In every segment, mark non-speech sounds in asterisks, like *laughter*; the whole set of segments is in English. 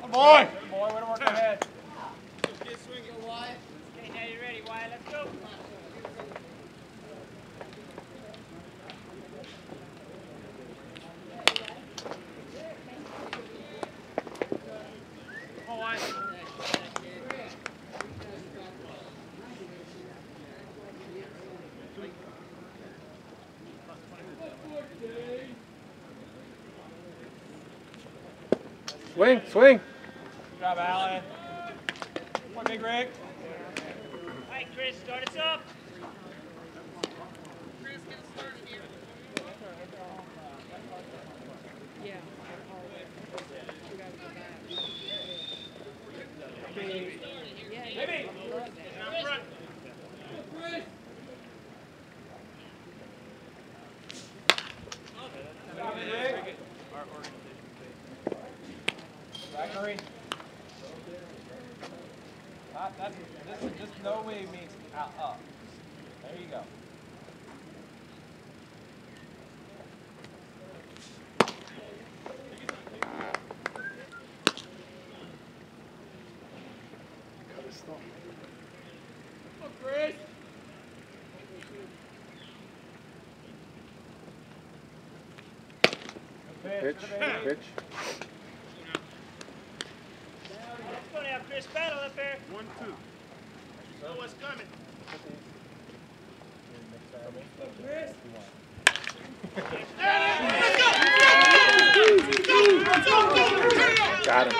Good boy. Good boy, way to work ahead. Let's get swinging. Wyatt. Okay, now you're ready, Wyatt. Let's go. Swing, swing. Good job, Alan. Come on, Big Rick. All right, Chris, start us up. Baby. Out front. Good job, Big Rick. Zachary. Not, that's, this, this no way means out, up. There you go. Chris. Pitch, pitch. Baby. pitch. Let's go now, Chris. Battle up there. One, two. Know what's coming. Got him.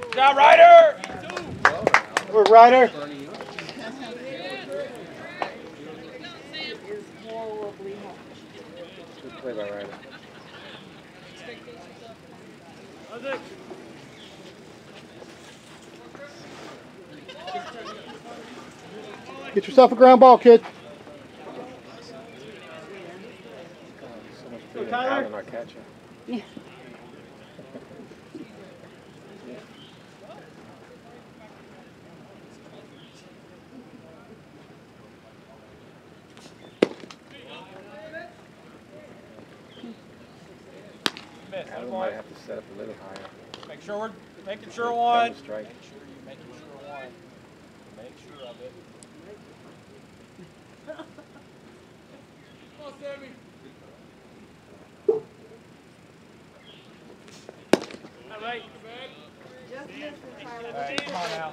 Good job, Ryder. We're Ryder. Good play by Ryder. Get yourself a ground ball, kid. So much Tyler. not catching. Miss. Might have to set up a little higher. Make sure we're making sure Double one. strike. Make sure you making sure one. Make sure of it. *laughs* All right. All right, come on now.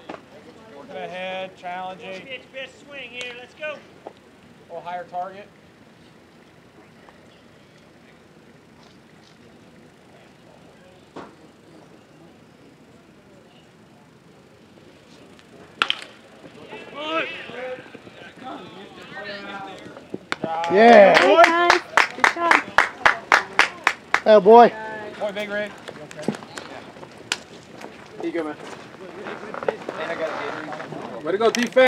Working ahead, challenging. Pitch, best swing here. Let's go. A little higher target. Yeah. Good time. Good job. Oh boy. Boy, Big Rig. Here you go, man. Way to go, defense.